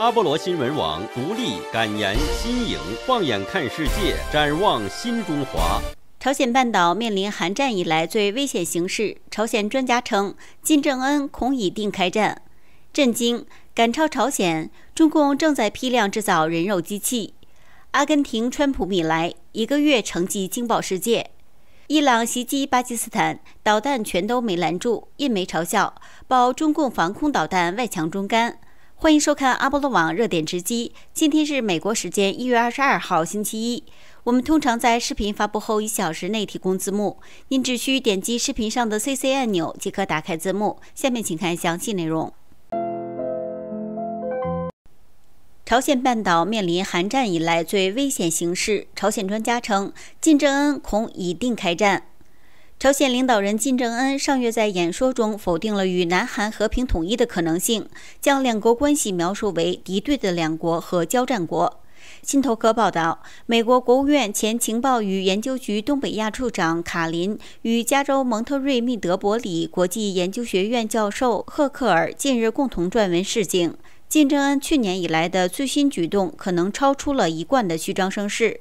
阿波罗新闻网独立、敢言、新颖，放眼看世界，展望新中华。朝鲜半岛面临韩战以来最危险形势，朝鲜专家称，金正恩恐已定开战。震惊！赶超朝鲜，中共正在批量制造人肉机器。阿根廷川普米莱一个月成绩惊爆世界。伊朗袭击巴基斯坦，导弹全都没拦住，印媒嘲笑，报中共防空导弹外强中干。欢迎收看阿波罗网热点直击。今天是美国时间一月二十二号星期一。我们通常在视频发布后一小时内提供字幕，您只需点击视频上的 CC 按钮即可打开字幕。下面请看详细内容。朝鲜半岛面临韩战以来最危险形势，朝鲜专家称，金正恩恐已定开战。朝鲜领导人金正恩上月在演说中否定了与南韩和平统一的可能性，将两国关系描述为敌对的两国和交战国。新头壳报道，美国国务院前情报与研究局东北亚处长卡林与加州蒙特瑞密德伯里国际研究学院教授赫克尔近日共同撰文示警，金正恩去年以来的最新举动可能超出了一贯的虚张声势。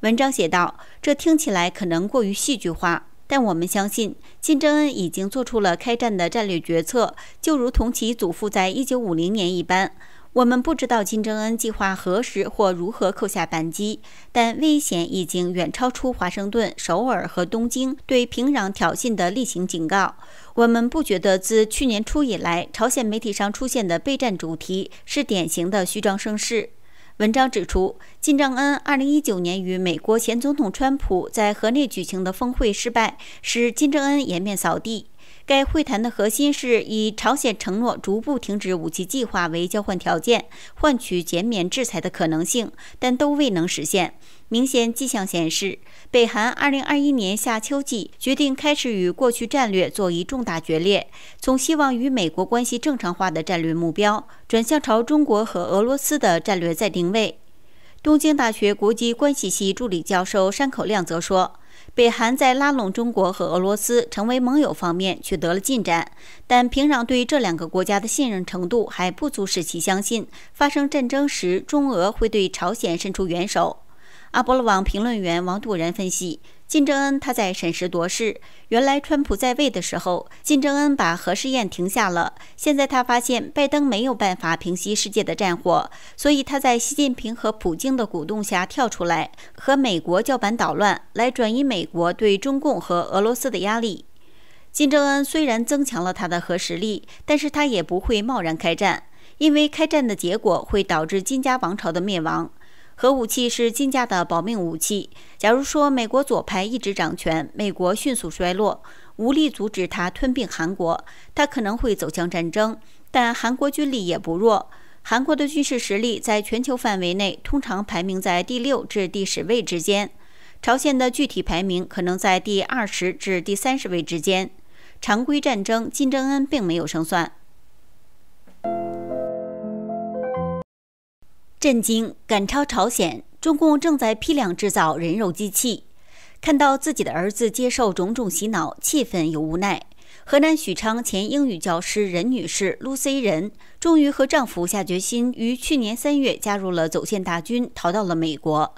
文章写道：“这听起来可能过于戏剧化。”但我们相信，金正恩已经做出了开战的战略决策，就如同其祖父在1950年一般。我们不知道金正恩计划何时或如何扣下扳机，但危险已经远超出华盛顿、首尔和东京对平壤挑衅的例行警告。我们不觉得自去年初以来，朝鲜媒体上出现的备战主题是典型的虚张声势。文章指出，金正恩2019年与美国前总统川普在河内举行的峰会失败，使金正恩颜面扫地。该会谈的核心是以朝鲜承诺逐步停止武器计划为交换条件，换取减免制裁的可能性，但都未能实现。明显迹象显示，北韩2021年夏秋季决定开始与过去战略做一重大决裂，从希望与美国关系正常化的战略目标，转向朝中国和俄罗斯的战略再定位。东京大学国际关系系助理教授山口亮则说，北韩在拉拢中国和俄罗斯成为盟友方面取得了进展，但平壤对这两个国家的信任程度还不足使其相信发生战争时中俄会对朝鲜伸出援手。阿波罗网评论员王笃然分析，金正恩他在审时度势。原来川普在位的时候，金正恩把核试验停下了。现在他发现拜登没有办法平息世界的战火，所以他在习近平和普京的鼓动下跳出来，和美国叫板捣乱，来转移美国对中共和俄罗斯的压力。金正恩虽然增强了他的核实力，但是他也不会贸然开战，因为开战的结果会导致金家王朝的灭亡。核武器是金家的保命武器。假如说美国左派一直掌权，美国迅速衰落，无力阻止他吞并韩国，他可能会走向战争。但韩国军力也不弱，韩国的军事实力在全球范围内通常排名在第六至第十位之间，朝鲜的具体排名可能在第二十至第三十位之间。常规战争，金正恩并没有胜算。震惊！赶超朝鲜，中共正在批量制造人肉机器。看到自己的儿子接受种种洗脑，气愤又无奈。河南许昌前英语教师任女士 （Lucy 任）终于和丈夫下决心，于去年三月加入了走线大军，逃到了美国。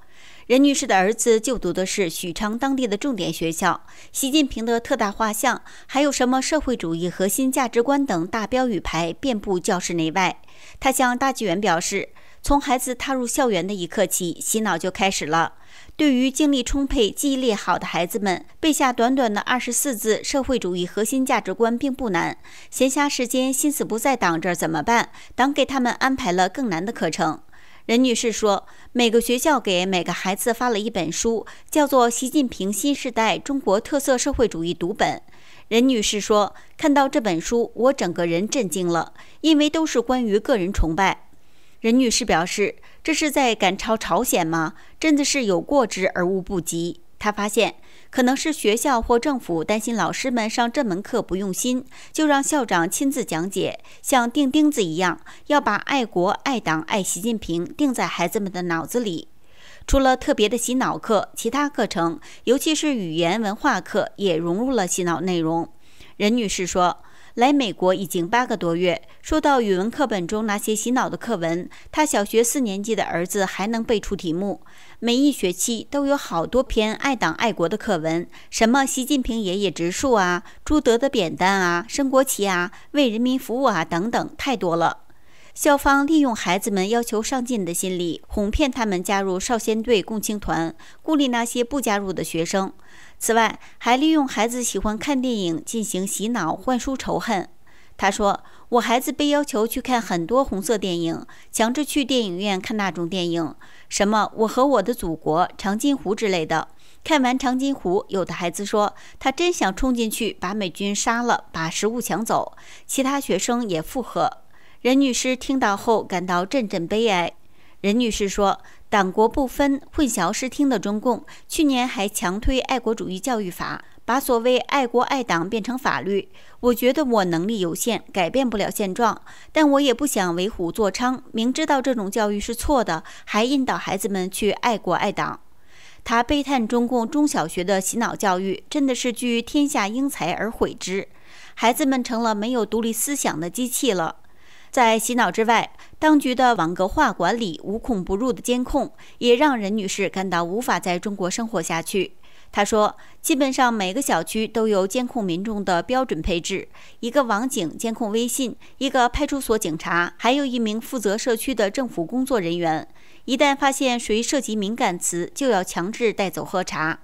任女士的儿子就读的是许昌当地的重点学校，习近平的特大画像，还有什么社会主义核心价值观等大标语牌遍布教室内外。他向大纪元表示。从孩子踏入校园的一刻起，洗脑就开始了。对于精力充沛、记忆力好的孩子们，背下短短的二十四字社会主义核心价值观并不难。闲暇时间心思不在党这儿怎么办？党给他们安排了更难的课程。任女士说，每个学校给每个孩子发了一本书，叫做《习近平新时代中国特色社会主义读本》。任女士说，看到这本书，我整个人震惊了，因为都是关于个人崇拜。任女士表示：“这是在赶超朝鲜吗？真的是有过之而无不及。”她发现，可能是学校或政府担心老师们上这门课不用心，就让校长亲自讲解，像钉钉子一样，要把爱国、爱党、爱习近平钉在孩子们的脑子里。除了特别的洗脑课，其他课程，尤其是语言文化课，也融入了洗脑内容。任女士说。来美国已经八个多月。说到语文课本中那些洗脑的课文，他小学四年级的儿子还能背出题目。每一学期都有好多篇爱党爱国的课文，什么习近平爷爷植树啊，朱德的扁担啊，升国旗啊，为人民服务啊，等等，太多了。校方利用孩子们要求上进的心理，哄骗他们加入少先队、共青团，孤立那些不加入的学生。此外，还利用孩子喜欢看电影进行洗脑、灌输仇恨。他说：“我孩子被要求去看很多红色电影，强制去电影院看那种电影，什么《我和我的祖国》《长津湖》之类的。看完《长津湖》，有的孩子说他真想冲进去把美军杀了，把食物抢走。其他学生也附和。”任女士听到后感到阵阵悲哀。任女士说：“党国不分、混淆视听的中共，去年还强推爱国主义教育法，把所谓爱国爱党变成法律。我觉得我能力有限，改变不了现状，但我也不想为虎作伥。明知道这种教育是错的，还引导孩子们去爱国爱党。”他悲叹中共中小学的洗脑教育真的是聚天下英才而毁之，孩子们成了没有独立思想的机器了。在洗脑之外，当局的网格化管理、无孔不入的监控，也让任女士感到无法在中国生活下去。她说：“基本上每个小区都有监控民众的标准配置，一个网警监控微信，一个派出所警察，还有一名负责社区的政府工作人员。一旦发现谁涉及敏感词，就要强制带走喝茶。”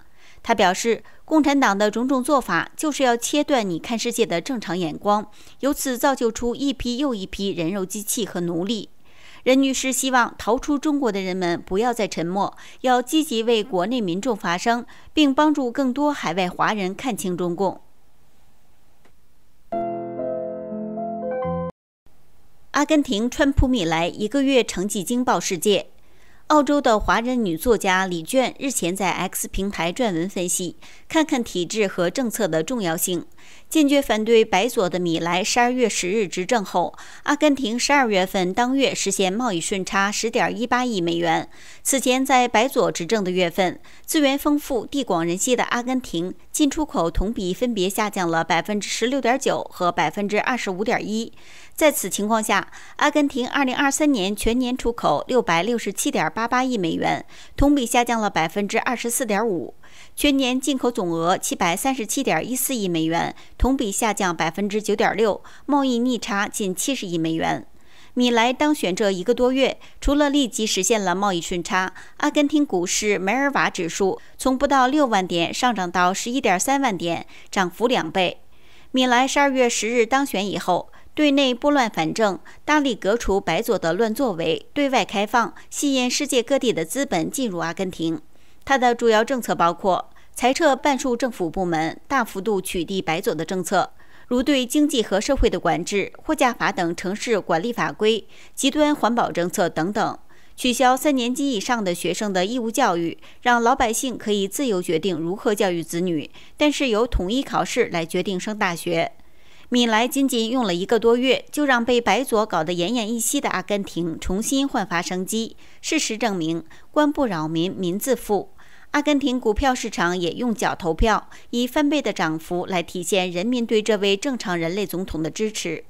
他表示，共产党的种种做法就是要切断你看世界的正常眼光，由此造就出一批又一批人肉机器和奴隶。任女士希望逃出中国的人们不要再沉默，要积极为国内民众发声，并帮助更多海外华人看清中共。阿根廷川普米莱一个月成绩惊爆世界。澳洲的华人女作家李娟日前在 X 平台撰文分析，看看体制和政策的重要性。坚决反对白左的米莱十二月十日执政后，阿根廷十二月份当月实现贸易顺差十点一八亿美元。此前在白左执政的月份，资源丰富、地广人稀的阿根廷进出口同比分别下降了百分之十六点九和百分之二十五点一。在此情况下，阿根廷二零二三年全年出口六百六十七点八八亿美元，同比下降了百分之二十四点五。全年进口总额七百三十七点一四亿美元，同比下降百分之九点六，贸易逆差近七十亿美元。米莱当选这一个多月，除了立即实现了贸易顺差，阿根廷股市梅尔瓦指数从不到六万点上涨到十一点三万点，涨幅两倍。米莱十二月十日当选以后，对内拨乱反正，大力革除白左的乱作为，对外开放，吸引世界各地的资本进入阿根廷。它的主要政策包括裁撤半数政府部门，大幅度取缔白左的政策，如对经济和社会的管制、货架法等城市管理法规、极端环保政策等等；取消三年级以上的学生的义务教育，让老百姓可以自由决定如何教育子女，但是由统一考试来决定升大学。米莱仅仅用了一个多月，就让被白左搞得奄奄一息的阿根廷重新焕发生机。事实证明，官不扰民，民自富。阿根廷股票市场也用脚投票，以翻倍的涨幅来体现人民对这位正常人类总统的支持。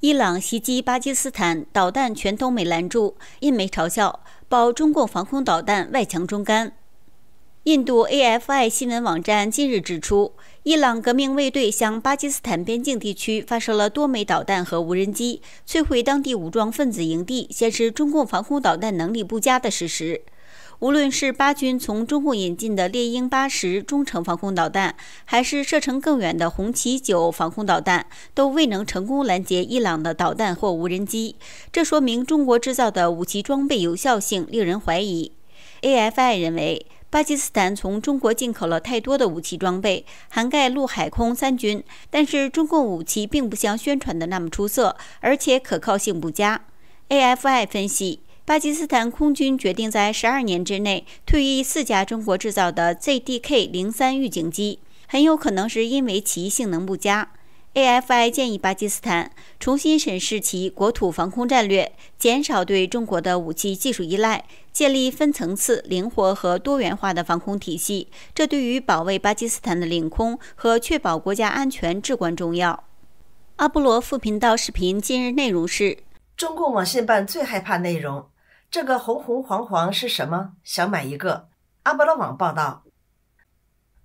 伊朗袭击巴基斯坦，导弹全都没拦住，印媒嘲笑，报中共防空导弹外强中干。印度 AFI 新闻网站近日指出，伊朗革命卫队向巴基斯坦边境地区发射了多枚导弹和无人机，摧毁当地武装分子营地，显示中共防空导弹能力不佳的事实。无论是巴军从中共引进的猎鹰八十中程防空导弹，还是射程更远的红旗九防空导弹，都未能成功拦截伊朗的导弹或无人机。这说明中国制造的武器装备有效性令人怀疑。AFI 认为。巴基斯坦从中国进口了太多的武器装备，涵盖陆海空三军，但是中共武器并不像宣传的那么出色，而且可靠性不佳。AFI 分析，巴基斯坦空军决定在十二年之内退役四架中国制造的 ZDK 零三预警机，很有可能是因为其性能不佳。AFI 建议巴基斯坦重新审视其国土防空战略，减少对中国的武器技术依赖，建立分层次、灵活和多元化的防空体系。这对于保卫巴基斯坦的领空和确保国家安全至关重要。阿波罗副频道视频今日内容是：中共网信办最害怕内容，这个红红黄黄是什么？想买一个。阿波罗网报道，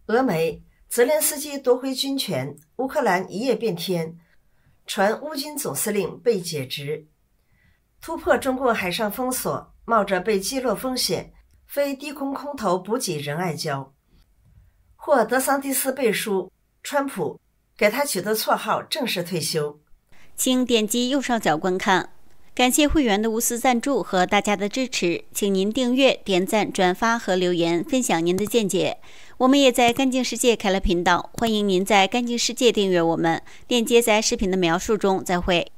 俄媒。泽连斯基夺回军权，乌克兰一夜变天，传乌军总司令被解职，突破中共海上封锁，冒着被击落风险，飞低空空投补给仁爱礁，获德桑蒂斯背书，川普给他取的绰号正式退休。请点击右上角观看。感谢会员的无私赞助和大家的支持，请您订阅、点赞、转发和留言，分享您的见解。我们也在干净世界开了频道，欢迎您在干净世界订阅我们，链接在视频的描述中。再会。